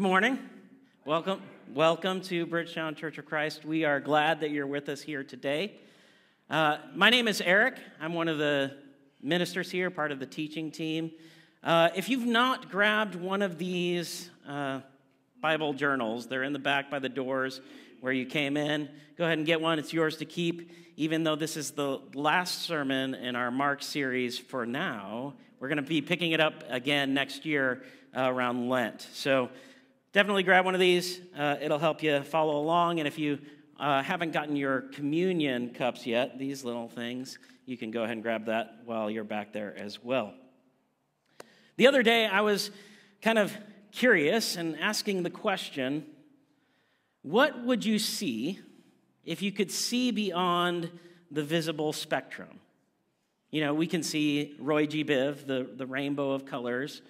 Good morning. Welcome, welcome to Bridgetown Church of Christ. We are glad that you're with us here today. Uh, my name is Eric. I'm one of the ministers here, part of the teaching team. Uh, if you've not grabbed one of these uh, Bible journals, they're in the back by the doors where you came in. Go ahead and get one. It's yours to keep. Even though this is the last sermon in our Mark series for now, we're going to be picking it up again next year uh, around Lent. So definitely grab one of these. Uh, it'll help you follow along. And if you uh, haven't gotten your communion cups yet, these little things, you can go ahead and grab that while you're back there as well. The other day, I was kind of curious and asking the question what would you see if you could see beyond the visible spectrum? You know, we can see Roy G. Biv, the, the rainbow of colors,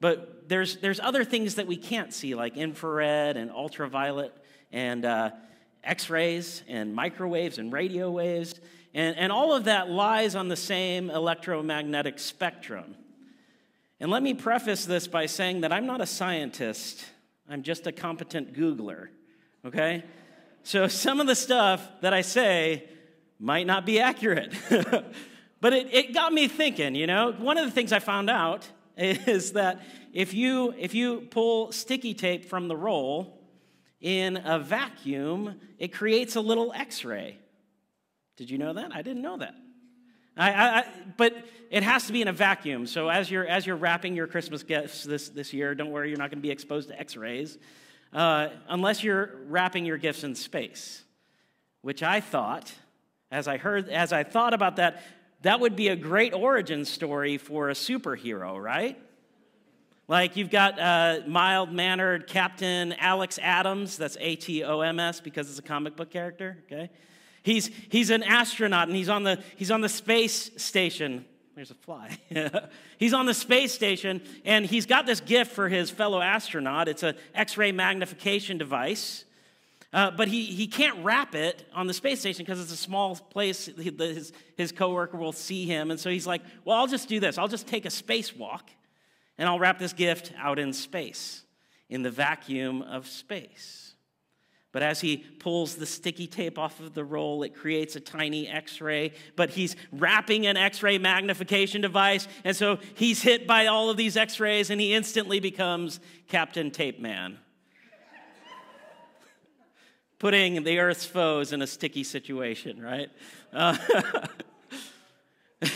but there's, there's other things that we can't see, like infrared and ultraviolet and uh, X rays and microwaves and radio waves. And, and all of that lies on the same electromagnetic spectrum. And let me preface this by saying that I'm not a scientist, I'm just a competent Googler, okay? So some of the stuff that I say might not be accurate. but it, it got me thinking, you know? One of the things I found out is that if you, if you pull sticky tape from the roll in a vacuum, it creates a little x ray. Did you know that? I didn't know that. I, I, but it has to be in a vacuum. So as you're, as you're wrapping your Christmas gifts this, this year, don't worry, you're not going to be exposed to x rays uh, unless you're wrapping your gifts in space, which I thought, as I heard, as I thought about that, that would be a great origin story for a superhero, right? Like you've got uh, mild mannered Captain Alex Atoms, that's A T O M S because it's a comic book character, okay? He's, he's an astronaut and he's on the, he's on the space station. There's a fly. he's on the space station and he's got this gift for his fellow astronaut. It's an X ray magnification device. Uh, but he, he can't wrap it on the space station because it's a small place. His, his coworker will see him. And so he's like, well, I'll just do this. I'll just take a spacewalk and I'll wrap this gift out in space, in the vacuum of space. But as he pulls the sticky tape off of the roll, it creates a tiny x ray. But he's wrapping an x ray magnification device. And so he's hit by all of these x rays and he instantly becomes Captain Tape Man putting the earth's foes in a sticky situation, right? Uh,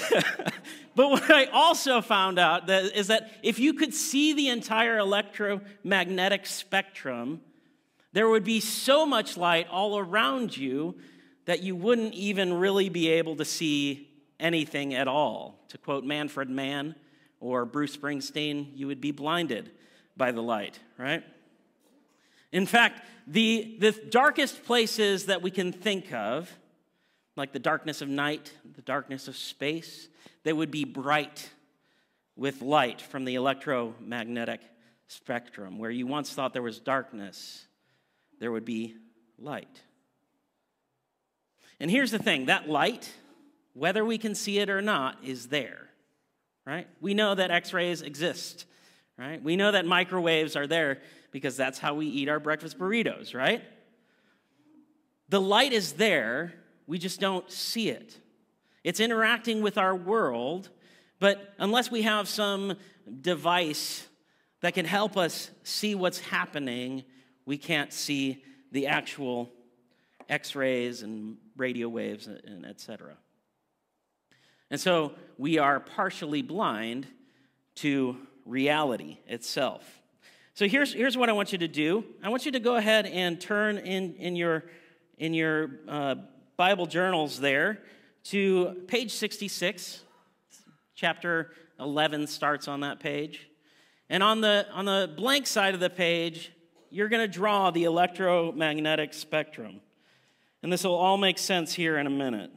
but what I also found out that is that if you could see the entire electromagnetic spectrum, there would be so much light all around you that you wouldn't even really be able to see anything at all. To quote Manfred Mann or Bruce Springsteen, you would be blinded by the light, right? In fact, the, the darkest places that we can think of, like the darkness of night, the darkness of space, they would be bright with light from the electromagnetic spectrum. Where you once thought there was darkness, there would be light. And here's the thing that light, whether we can see it or not, is there, right? We know that x rays exist, right? We know that microwaves are there because that's how we eat our breakfast burritos, right? The light is there, we just don't see it. It's interacting with our world, but unless we have some device that can help us see what's happening, we can't see the actual x-rays and radio waves and etc. And so we are partially blind to reality itself. So here's, here's what I want you to do. I want you to go ahead and turn in, in your, in your uh, Bible journals there to page 66. Chapter 11 starts on that page. And on the, on the blank side of the page, you're going to draw the electromagnetic spectrum. And this will all make sense here in a minute.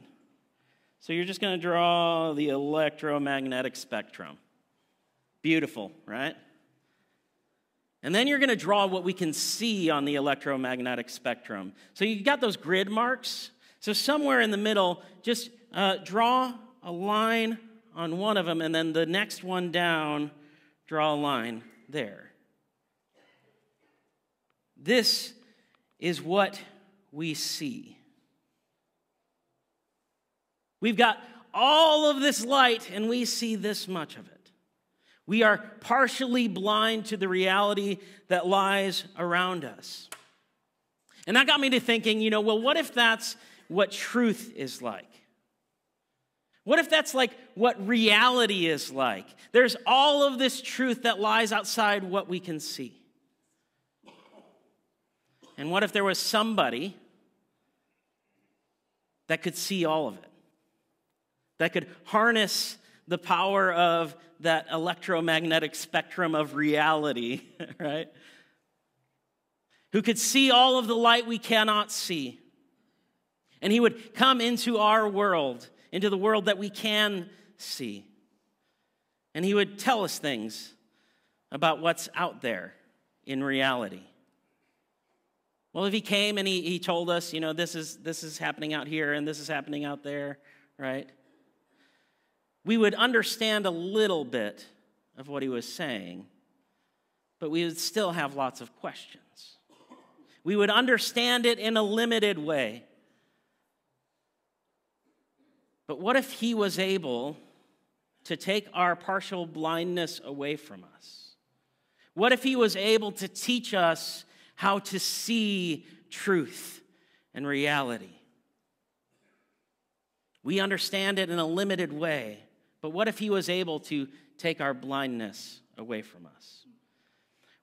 So you're just going to draw the electromagnetic spectrum. Beautiful, right? And then you're going to draw what we can see on the electromagnetic spectrum. So you got those grid marks. So somewhere in the middle, just uh, draw a line on one of them, and then the next one down, draw a line there. this is what we see. We've got all of this light, and we see this much of it. We are partially blind to the reality that lies around us. And that got me to thinking, you know, well, what if that's what truth is like? What if that's like what reality is like? There's all of this truth that lies outside what we can see. And what if there was somebody that could see all of it? That could harness the power of that electromagnetic spectrum of reality, right? Who could see all of the light we cannot see. And he would come into our world into the world that we can see. And he would tell us things about what's out there in reality. Well, if he came and he, he told us, you know, this is, this is happening out here and this is happening out there, right? We would understand a little bit of what he was saying, but we would still have lots of questions. We would understand it in a limited way. But what if he was able to take our partial blindness away from us? What if he was able to teach us how to see truth and reality? We understand it in a limited way, but what if he was able to take our blindness away from us?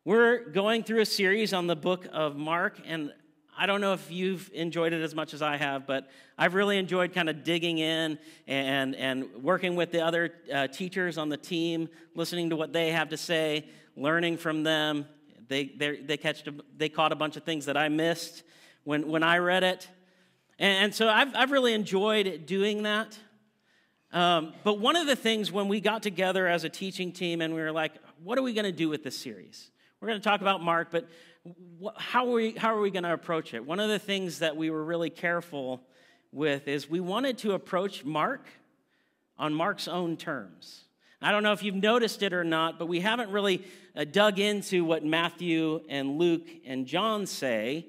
We're going through a series on the book of Mark, and I don't know if you've enjoyed it as much as I have, but I've really enjoyed kind of digging in and, and working with the other uh, teachers on the team, listening to what they have to say, learning from them. They, they, catch, they caught a bunch of things that I missed when, when I read it. And, and so I've, I've really enjoyed doing that. Um, but one of the things when we got together as a teaching team and we were like, what are we going to do with this series? We're going to talk about Mark, but how are we, how are we going to approach it? One of the things that we were really careful with is we wanted to approach Mark on Mark's own terms. I don't know if you've noticed it or not, but we haven't really uh, dug into what Matthew and Luke and John say.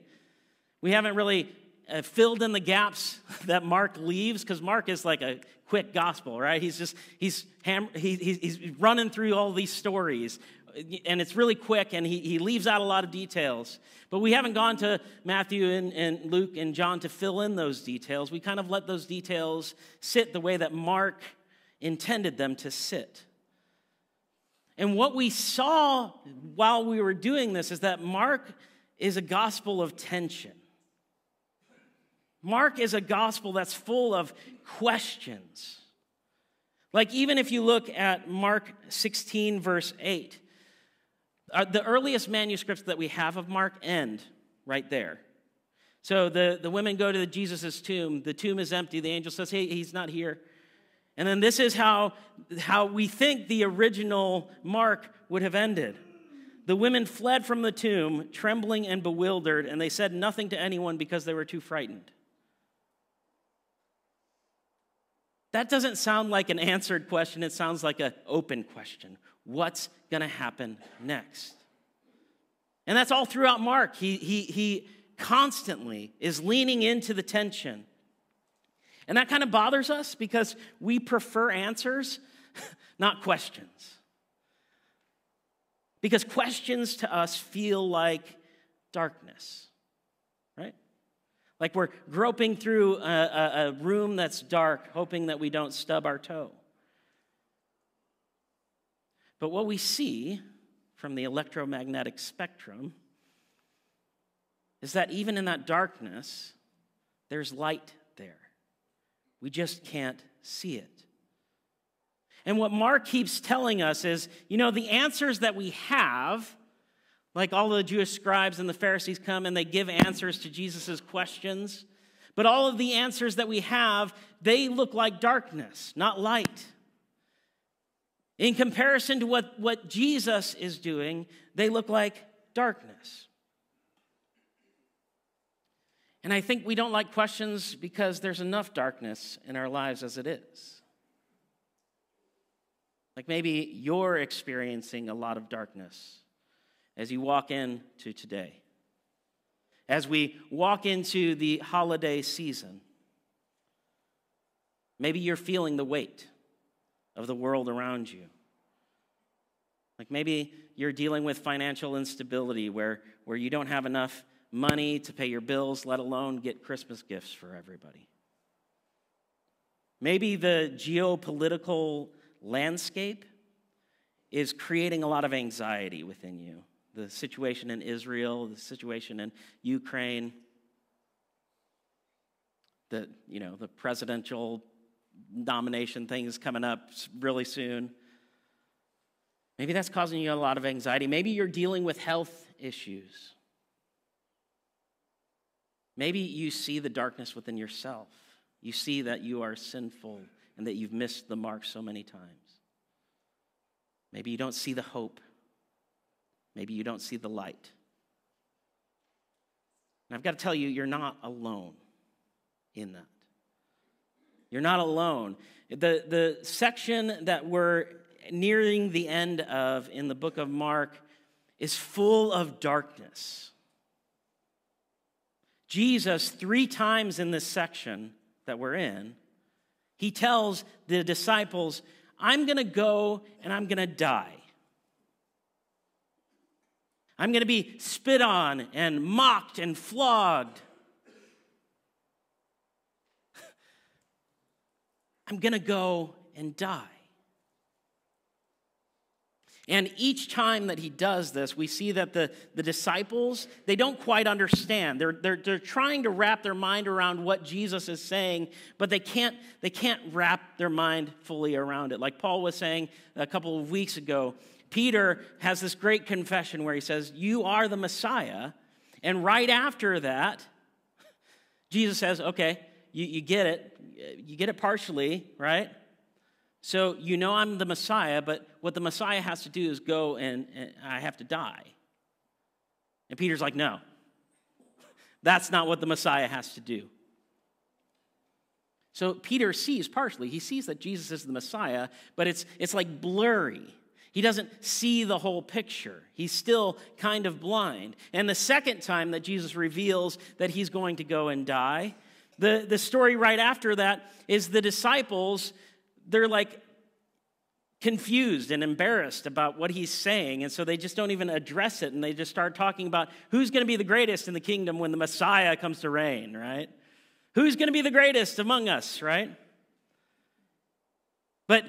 We haven't really uh, filled in the gaps that Mark leaves because Mark is like a quick gospel, right? He's just he's ham- he, he's running through all these stories and it's really quick, and he, he leaves out a lot of details. But we haven't gone to Matthew and, and Luke and John to fill in those details. We kind of let those details sit the way that Mark intended them to sit. And what we saw while we were doing this is that Mark is a gospel of tension. Mark is a gospel that's full of questions. Like, even if you look at Mark 16, verse 8, uh, the earliest manuscripts that we have of Mark end right there. So the, the women go to Jesus' tomb. The tomb is empty. The angel says, Hey, he's not here. And then this is how, how we think the original Mark would have ended. The women fled from the tomb, trembling and bewildered, and they said nothing to anyone because they were too frightened. That doesn't sound like an answered question, it sounds like an open question what's going to happen next. And that's all throughout Mark. He, he, he constantly is leaning into the tension. And that kind of bothers us because we prefer answers, not questions. Because questions to us feel like darkness? Like we're groping through a, a, a room that's dark, hoping that we don't stub our toe. But what we see from the electromagnetic spectrum is that even in that darkness, there's light there. We just can't see it. And what Mark keeps telling us is you know, the answers that we have, like all the Jewish scribes and the Pharisees come and they give answers to Jesus' questions, but all of the answers that we have, they look like darkness, not light. In comparison to what, what Jesus is doing, they look like darkness. And I think we don't like questions because there's enough darkness in our lives as it is. Like maybe you're experiencing a lot of darkness as you walk into today. as we walk into the holiday season. Maybe you're feeling the weight of the world around you. Like maybe you're dealing with financial instability where, where you don't have enough money to pay your bills, let alone get Christmas gifts for everybody. Maybe the geopolitical landscape is creating a lot of anxiety within you. The situation in Israel, the situation in Ukraine, the, you know, the presidential nomination thing is coming up really soon. Maybe that's causing you a lot of anxiety. Maybe you're dealing with health issues. Maybe you see the darkness within yourself. You see that you are sinful and that you've missed the mark so many times. Maybe you don't see the hope. Maybe you don't see the light. And I've got to tell you, you're not alone in that. You're not alone. The, the section that we're nearing the end of in the book of Mark is full of darkness. Jesus, three times in this section that we're in, he tells the disciples, I'm going to go and I'm going to die. I'm going to be spit on and mocked and flogged. I'm going to go and die. And each time that he does this, we see that the, the disciples, they don't quite understand. They're, they're, they're trying to wrap their mind around what Jesus is saying, but they can't, they can't wrap their mind fully around it. Like Paul was saying a couple of weeks ago, Peter has this great confession where he says, You are the Messiah. And right after that, Jesus says, Okay, you, you get it. You get it partially, right? So you know I'm the Messiah, but what the Messiah has to do is go and, and I have to die. And Peter's like, no, that's not what the Messiah has to do. So Peter sees partially. He sees that Jesus is the Messiah, but it's, it's like blurry. He doesn't see the whole picture. He's still kind of blind. And the second time that Jesus reveals that he's going to go and die, the, the story right after that is the disciples they're like confused and embarrassed about what he's saying. And so they just don't even address it. And they just start talking about who's going to be the greatest in the kingdom when the Messiah comes to reign, right? Who's going to be the greatest among us, right? But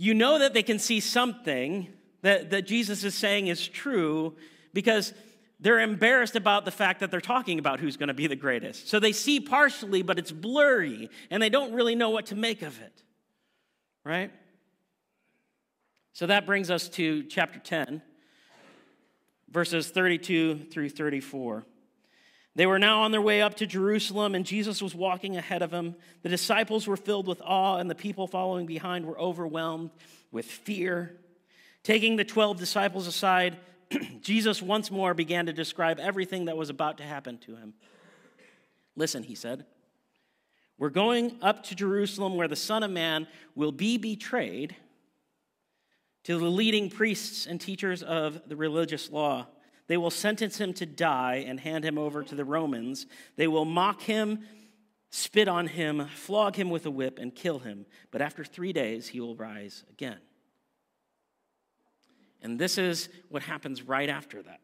you know that they can see something that, that Jesus is saying is true because they're embarrassed about the fact that they're talking about who's going to be the greatest. So they see partially, but it's blurry, and they don't really know what to make of it right? So that brings us to chapter 10, verses 32 through 34. They were now on their way up to Jerusalem, and Jesus was walking ahead of them. The disciples were filled with awe, and the people following behind were overwhelmed with fear. Taking the 12 disciples aside, Jesus once more began to describe everything that was about to happen to him. Listen, he said. We're going up to Jerusalem where the Son of Man will be betrayed to the leading priests and teachers of the religious law. They will sentence him to die and hand him over to the Romans. They will mock him, spit on him, flog him with a whip, and kill him. But after three days, he will rise again. And this is what happens right after that.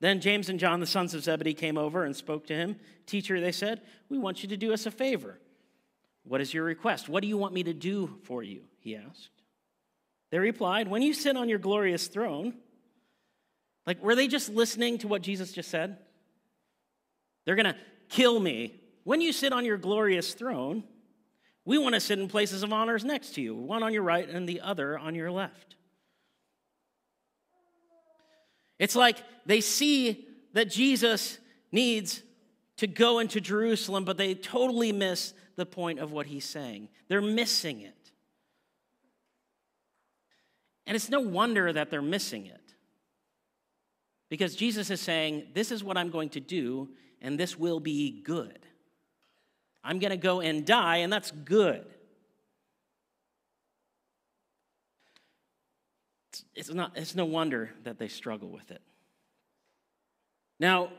Then James and John, the sons of Zebedee, came over and spoke to him. Teacher, they said, we want you to do us a favor. What is your request? What do you want me to do for you? He asked. They replied, When you sit on your glorious throne, like, were they just listening to what Jesus just said? They're going to kill me. When you sit on your glorious throne, we want to sit in places of honors next to you, one on your right and the other on your left. It's like they see that Jesus needs to go into Jerusalem, but they totally miss the point of what he's saying. They're missing it. And it's no wonder that they're missing it. Because Jesus is saying, This is what I'm going to do, and this will be good. I'm going to go and die, and that's good. It's, not, it's no wonder that they struggle with it. Now,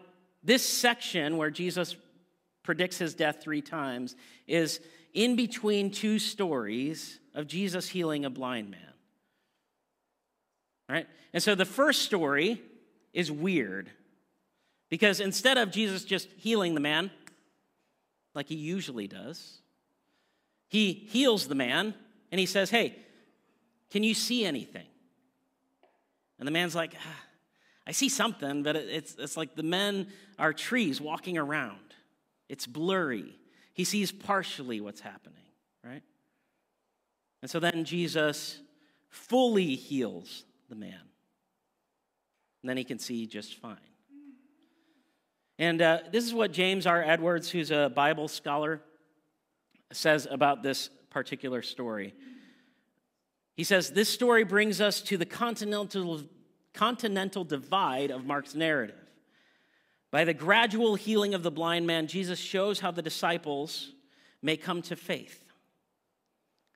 this section where Jesus predicts his death three times is in between two stories of Jesus healing a blind man. Right? And so the first story is weird because instead of Jesus just healing the man, like he usually does, he heals the man and he says, Hey, can you see anything? And the man's like, ah, I see something, but it's, it's like the men are trees walking around. It's blurry. He sees partially what's happening, right? And so then Jesus fully heals the man. And then he can see just fine. And uh, this is what James R. Edwards, who's a Bible scholar, says about this particular story. He says, This story brings us to the continental, continental divide of Mark's narrative. By the gradual healing of the blind man, Jesus shows how the disciples may come to faith.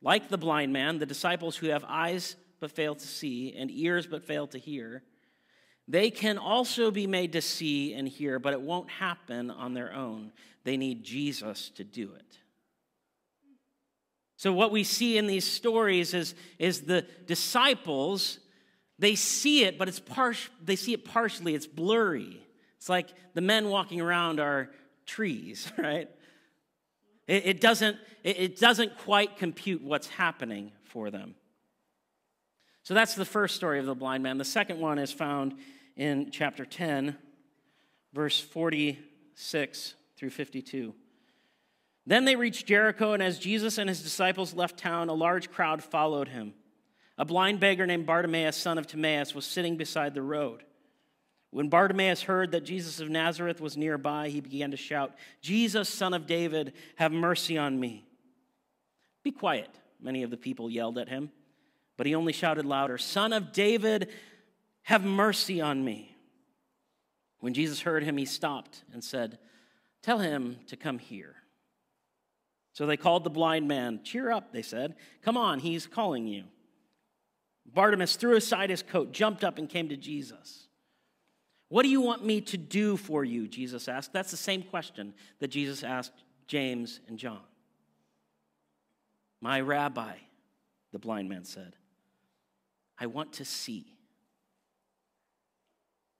Like the blind man, the disciples who have eyes but fail to see and ears but fail to hear, they can also be made to see and hear, but it won't happen on their own. They need Jesus to do it. So, what we see in these stories is, is the disciples, they see it, but it's par- they see it partially, it's blurry. It's like the men walking around are trees, right? It, it doesn't, it, it doesn't quite compute what's happening for them. So that's the first story of the blind man. The second one is found in chapter 10, verse 46 through 52. Then they reached Jericho, and as Jesus and his disciples left town, a large crowd followed him. A blind beggar named Bartimaeus, son of Timaeus, was sitting beside the road. When Bartimaeus heard that Jesus of Nazareth was nearby, he began to shout, Jesus, son of David, have mercy on me. Be quiet, many of the people yelled at him. But he only shouted louder, Son of David, have mercy on me. When Jesus heard him, he stopped and said, Tell him to come here. So they called the blind man. Cheer up, they said. Come on, he's calling you. Bartimaeus threw aside his coat, jumped up, and came to Jesus. What do you want me to do for you? Jesus asked. That's the same question that Jesus asked James and John. My rabbi, the blind man said, I want to see.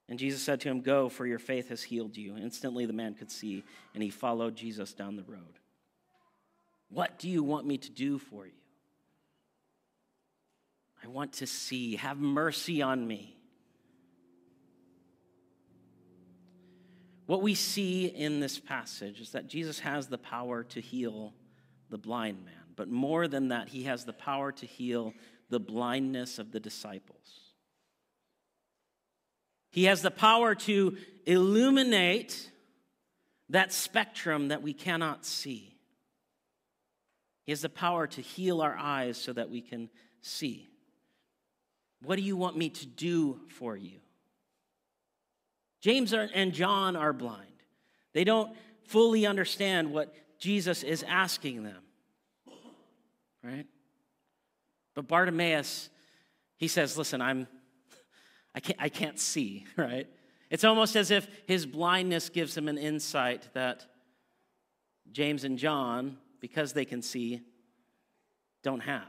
And Jesus said to him, Go, for your faith has healed you. Instantly the man could see, and he followed Jesus down the road. What do you want me to do for you? I want to see. Have mercy on me. What we see in this passage is that Jesus has the power to heal the blind man. But more than that, he has the power to heal the blindness of the disciples. He has the power to illuminate that spectrum that we cannot see. He has the power to heal our eyes so that we can see. What do you want me to do for you? James and John are blind. They don't fully understand what Jesus is asking them. Right? But Bartimaeus, he says, Listen, I'm, I can't, I can't see, right? It's almost as if his blindness gives him an insight that James and John because they can see, don't have.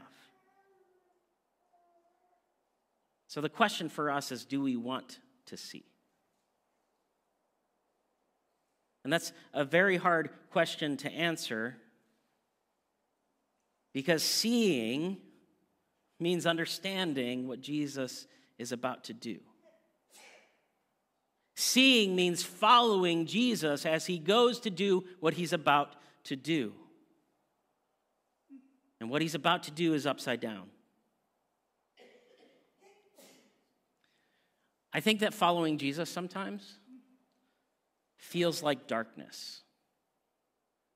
So the question for us is do we want to see? And that's a very hard question to answer because seeing means understanding what Jesus is about to do. Seeing means following Jesus as he goes to do what he's about to do. And what he's about to do is upside down. I think that following Jesus sometimes feels like darkness.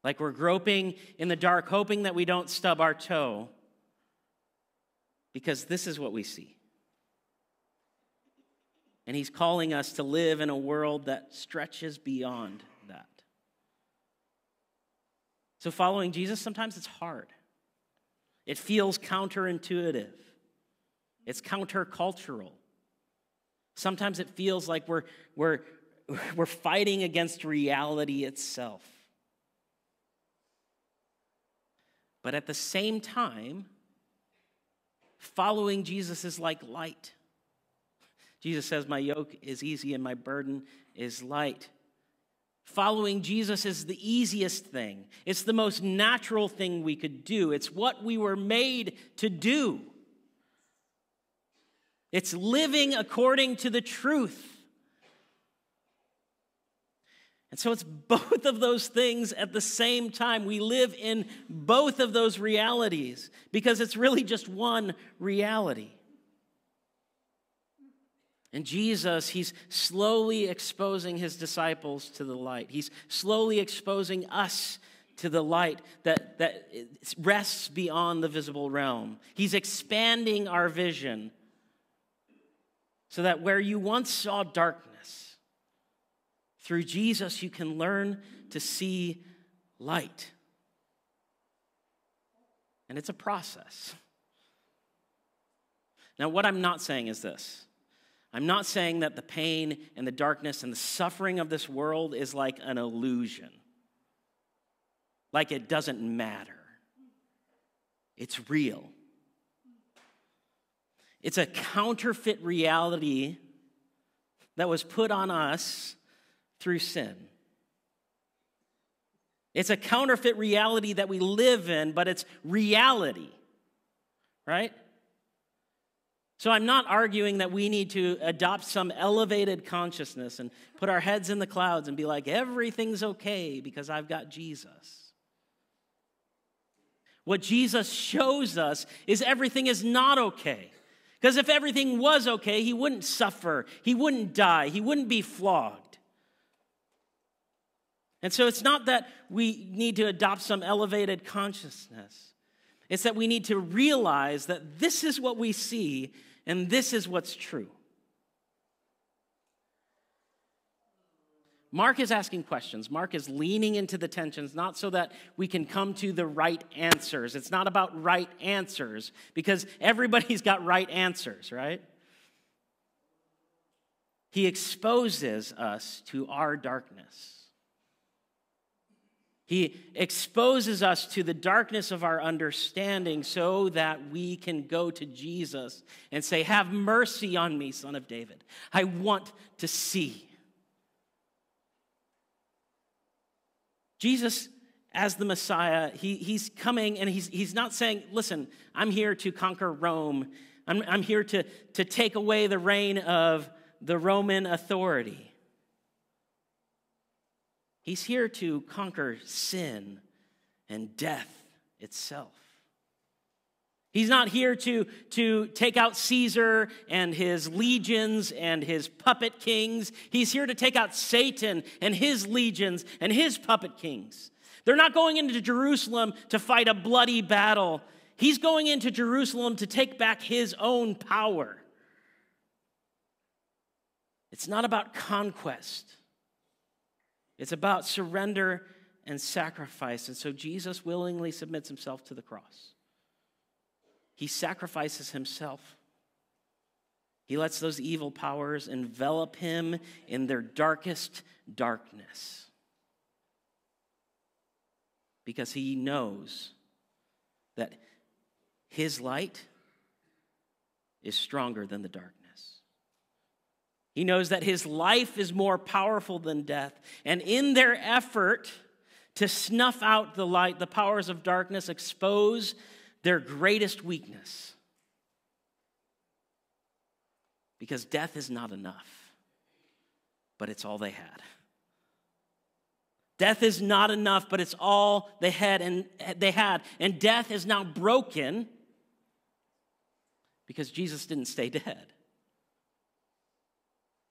Like we're groping in the dark, hoping that we don't stub our toe, because this is what we see. And he's calling us to live in a world that stretches beyond that. So, following Jesus, sometimes it's hard. It feels counterintuitive, it's countercultural. Sometimes it feels like we're, we're we're fighting against reality itself. But at the same time, following Jesus is like light. Jesus says, My yoke is easy and my burden is light. Following Jesus is the easiest thing. It's the most natural thing we could do. It's what we were made to do. It's living according to the truth. And so it's both of those things at the same time. We live in both of those realities because it's really just one reality. And Jesus, he's slowly exposing his disciples to the light. He's slowly exposing us to the light that, that rests beyond the visible realm. He's expanding our vision so that where you once saw darkness, through Jesus, you can learn to see light. And it's a process. Now, what I'm not saying is this I'm not saying that the pain and the darkness and the suffering of this world is like an illusion, like it doesn't matter. It's real. It's a counterfeit reality that was put on us through sin. It's a counterfeit reality that we live in, but it's reality, right? So I'm not arguing that we need to adopt some elevated consciousness and put our heads in the clouds and be like, everything's okay because I've got Jesus. What Jesus shows us is everything is not okay. Because if everything was okay, he wouldn't suffer, he wouldn't die, he wouldn't be flogged. And so it's not that we need to adopt some elevated consciousness, it's that we need to realize that this is what we see and this is what's true. Mark is asking questions. Mark is leaning into the tensions, not so that we can come to the right answers. It's not about right answers, because everybody's got right answers, right? He exposes us to our darkness. He exposes us to the darkness of our understanding so that we can go to Jesus and say, Have mercy on me, son of David. I want to see. Jesus, as the Messiah, he, he's coming and he's, he's not saying, Listen, I'm here to conquer Rome. I'm, I'm here to, to take away the reign of the Roman authority. He's here to conquer sin and death itself. He's not here to, to take out Caesar and his legions and his puppet kings. He's here to take out Satan and his legions and his puppet kings. They're not going into Jerusalem to fight a bloody battle. He's going into Jerusalem to take back his own power. It's not about conquest. It's about surrender and sacrifice. And so Jesus willingly submits himself to the cross. He sacrifices himself. He lets those evil powers envelop him in their darkest darkness. Because he knows that his light is stronger than the darkness. He knows that his life is more powerful than death. And in their effort to snuff out the light, the powers of darkness expose their greatest weakness. Because death is not enough, but it's all they had. Death is not enough, but it's all they had and they had. And death is now broken because Jesus didn't stay dead.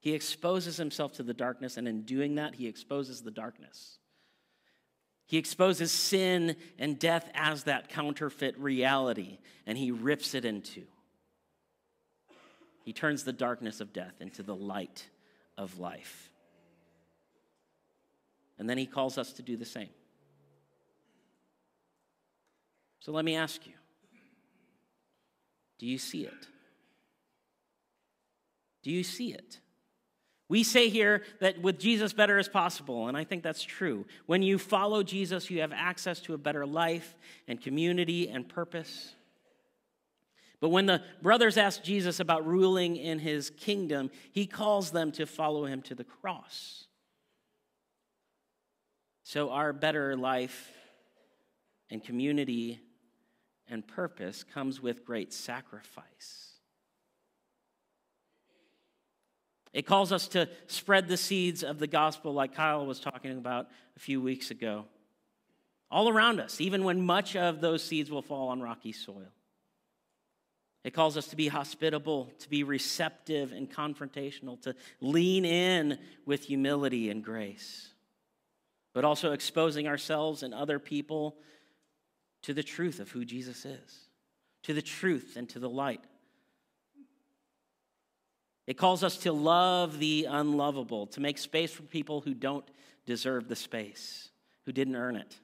He exposes himself to the darkness, and in doing that, he exposes the darkness. He exposes sin and death as that counterfeit reality, and he rips it in two. He turns the darkness of death into the light of life. And then he calls us to do the same. So let me ask you do you see it? Do you see it? We say here that with Jesus, better is possible, and I think that's true. When you follow Jesus, you have access to a better life and community and purpose. But when the brothers ask Jesus about ruling in his kingdom, he calls them to follow him to the cross. So, our better life and community and purpose comes with great sacrifice. It calls us to spread the seeds of the gospel, like Kyle was talking about a few weeks ago, all around us, even when much of those seeds will fall on rocky soil. It calls us to be hospitable, to be receptive and confrontational, to lean in with humility and grace, but also exposing ourselves and other people to the truth of who Jesus is, to the truth and to the light it calls us to love the unlovable, to make space for people who don't deserve the space, who didn't earn it.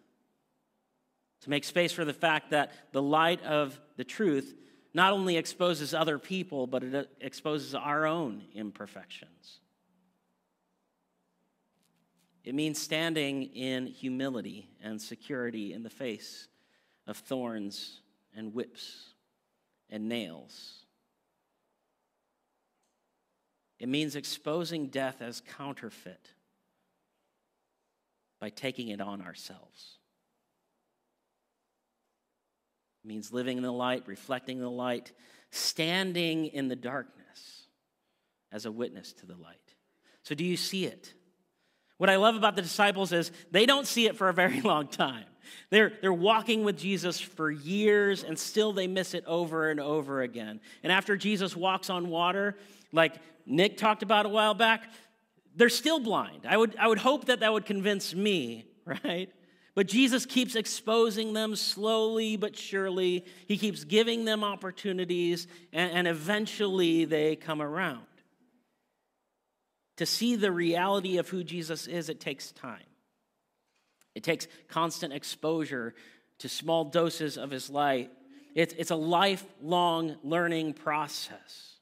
To make space for the fact that the light of the truth not only exposes other people, but it uh, exposes our own imperfections. It means standing in humility and security in the face of thorns and whips and nails it means exposing death as counterfeit by taking it on ourselves. It means living in the light, reflecting the light, standing in the darkness as a witness to the light. So, do you see it? What I love about the disciples is they don't see it for a very long time. They're, they're walking with Jesus for years and still they miss it over and over again. And after Jesus walks on water, like Nick talked about a while back, they're still blind. I would, I would hope that that would convince me, right? But Jesus keeps exposing them slowly but surely. He keeps giving them opportunities, and, and eventually they come around. To see the reality of who Jesus is, it takes time. It takes constant exposure to small doses of his light. It's, it's a lifelong learning process.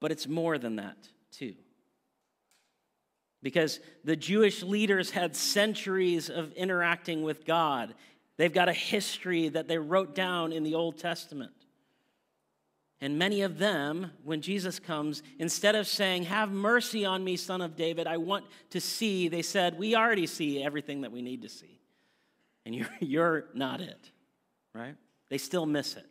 But it's more than that, too. Because the Jewish leaders had centuries of interacting with God. They've got a history that they wrote down in the Old Testament. And many of them, when Jesus comes, instead of saying, Have mercy on me, son of David, I want to see, they said, We already see everything that we need to see. And you're, you're not it, right? They still miss it.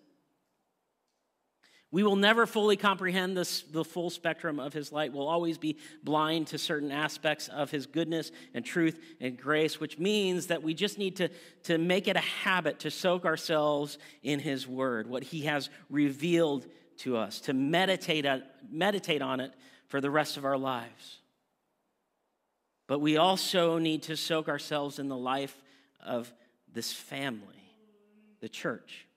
We will never fully comprehend this, the full spectrum of his light. We'll always be blind to certain aspects of his goodness and truth and grace, which means that we just need to, to make it a habit to soak ourselves in his word, what he has revealed to us, to meditate on, meditate on it for the rest of our lives. But we also need to soak ourselves in the life of this family, the church.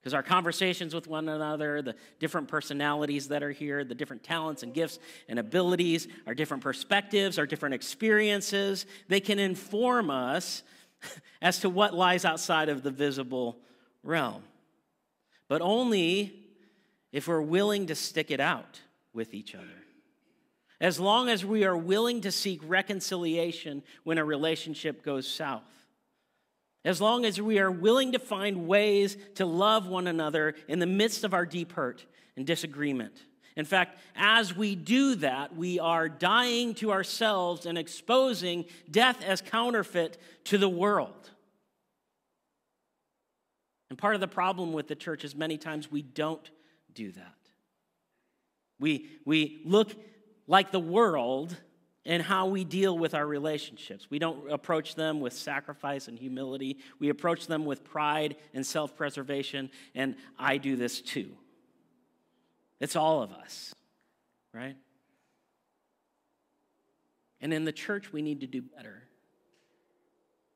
Because our conversations with one another, the different personalities that are here, the different talents and gifts and abilities, our different perspectives, our different experiences, they can inform us as to what lies outside of the visible realm. But only if we're willing to stick it out with each other. As long as we are willing to seek reconciliation when a relationship goes south as long as we are willing to find ways to love one another in the midst of our deep hurt and disagreement. In fact, as we do that, we are dying to ourselves and exposing death as counterfeit to the world. And part of the problem with the church is many times we don't do that. We, we look like the world and how we deal with our relationships. We don't approach them with sacrifice and humility. We approach them with pride and self preservation, and I do this too. It's all of us, right? And in the church, we need to do better.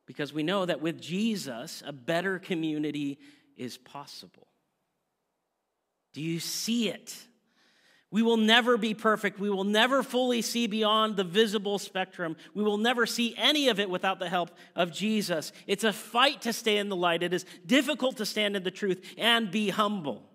Because we know that with Jesus, a better community is possible. Do you see it? We will never be perfect. We will never fully see beyond the visible spectrum. We will never see any of it without the help of Jesus. It's a fight to stay in the light. It is difficult to stand in the truth and be humble.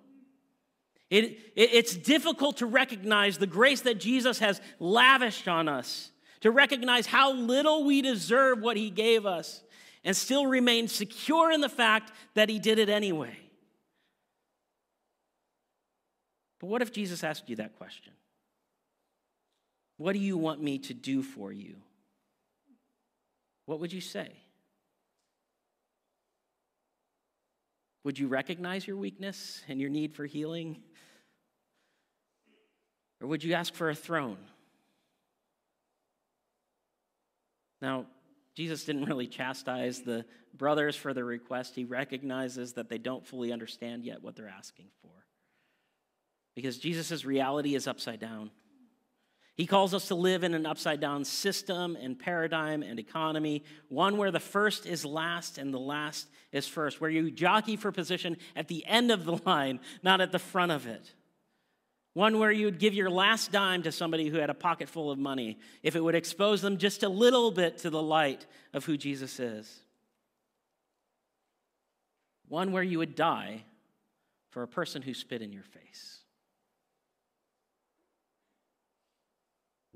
It, it, it's difficult to recognize the grace that Jesus has lavished on us, to recognize how little we deserve what he gave us, and still remain secure in the fact that he did it anyway. But what if Jesus asked you that question? What do you want me to do for you? What would you say? Would you recognize your weakness and your need for healing? Or would you ask for a throne? Now, Jesus didn't really chastise the brothers for their request. He recognizes that they don't fully understand yet what they're asking for. Because Jesus' reality is upside down. He calls us to live in an upside down system and paradigm and economy, one where the first is last and the last is first, where you jockey for position at the end of the line, not at the front of it. One where you would give your last dime to somebody who had a pocket full of money if it would expose them just a little bit to the light of who Jesus is. One where you would die for a person who spit in your face.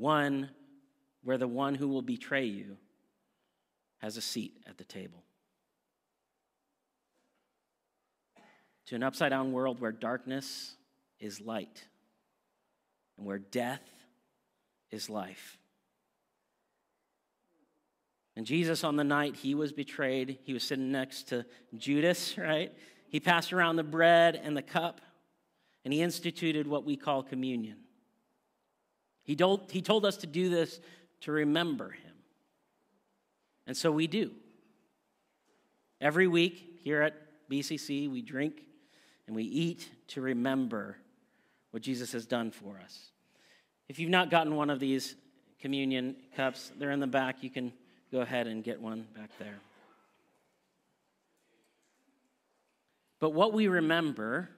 One where the one who will betray you has a seat at the table. To an upside down world where darkness is light and where death is life. And Jesus, on the night he was betrayed, he was sitting next to Judas, right? He passed around the bread and the cup, and he instituted what we call communion. He told, he told us to do this to remember him. And so we do. Every week here at BCC, we drink and we eat to remember what Jesus has done for us. If you've not gotten one of these communion cups, they're in the back. You can go ahead and get one back there. But what we remember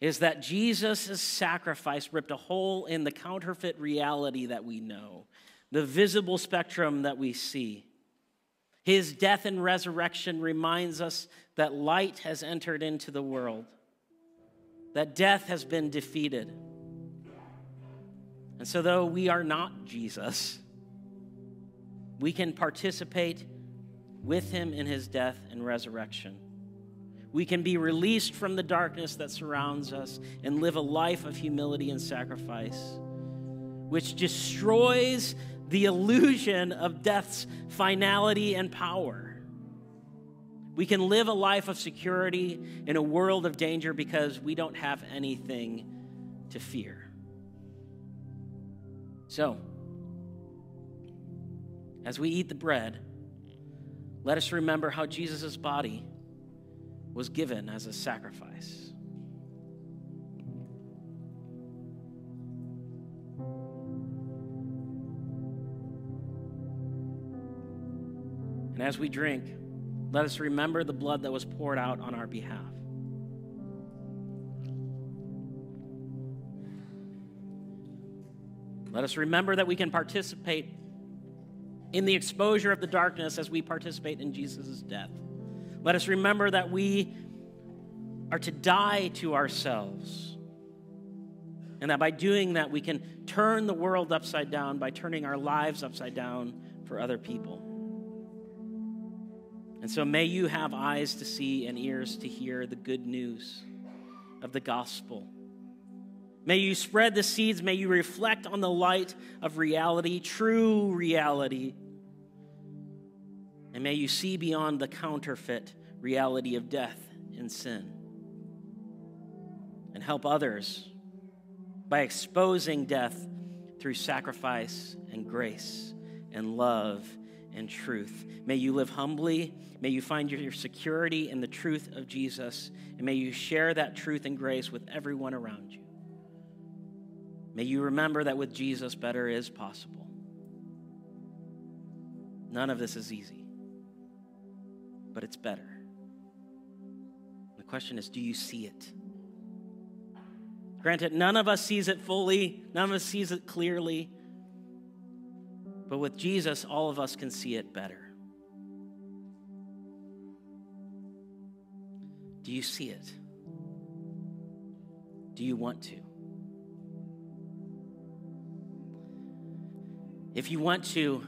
is that Jesus' sacrifice ripped a hole in the counterfeit reality that we know, the visible spectrum that we see. His death and resurrection reminds us that light has entered into the world, that death has been defeated. And so, though we are not Jesus, we can participate with him in his death and resurrection we can be released from the darkness that surrounds us and live a life of humility and sacrifice, which destroys the illusion of death's finality and power. We can live a life of security in a world of danger because we don't have anything to fear. So, as we eat the bread, let us remember how Jesus' body was given as a sacrifice. And as we drink, let us remember the blood that was poured out on our behalf. Let us remember that we can participate in the exposure of the darkness as we participate in Jesus' death. Let us remember that we are to die to ourselves. And that by doing that, we can turn the world upside down by turning our lives upside down for other people. And so may you have eyes to see and ears to hear the good news of the gospel. May you spread the seeds. May you reflect on the light of reality, true reality and may you see beyond the counterfeit reality of death and sin. And help others by exposing death through sacrifice and grace and love and truth. May you live humbly. May you find your security in the truth of Jesus. And may you share that truth and grace with everyone around you. May you remember that with Jesus, better is possible. None of this is easy but it's better. The question is do you see it? Granted, none of us sees it fully, none of us sees it clearly, but with Jesus, all of us can see it better. Do you see it? Do you want to? If you want to,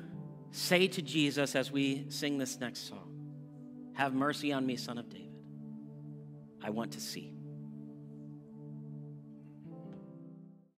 say to Jesus as we sing this next song Have mercy on me, son of David. I want to see.